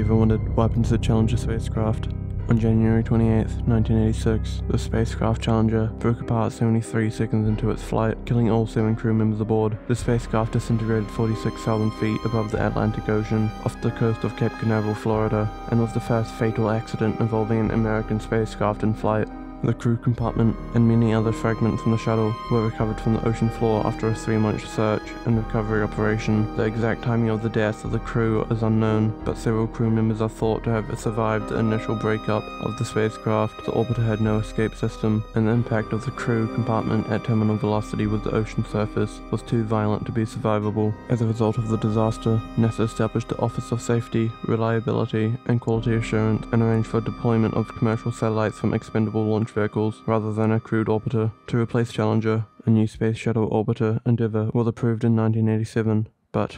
ever what happened to the Challenger spacecraft? On January 28, 1986, the spacecraft Challenger broke apart 73 seconds into its flight, killing all seven crew members aboard. The spacecraft disintegrated 46,000 feet above the Atlantic Ocean off the coast of Cape Canaveral, Florida, and was the first fatal accident involving an American spacecraft in flight. The crew compartment and many other fragments from the shuttle were recovered from the ocean floor after a three-month search and recovery operation. The exact timing of the death of the crew is unknown, but several crew members are thought to have survived the initial breakup of the spacecraft. The orbiter had no escape system, and the impact of the crew compartment at terminal velocity with the ocean surface was too violent to be survivable. As a result of the disaster, NASA established the Office of Safety, Reliability, and Quality Assurance and arranged for deployment of commercial satellites from expendable launch launch vehicles rather than a crewed orbiter. To replace Challenger, a new Space Shuttle orbiter Endeavour was approved in 1987, but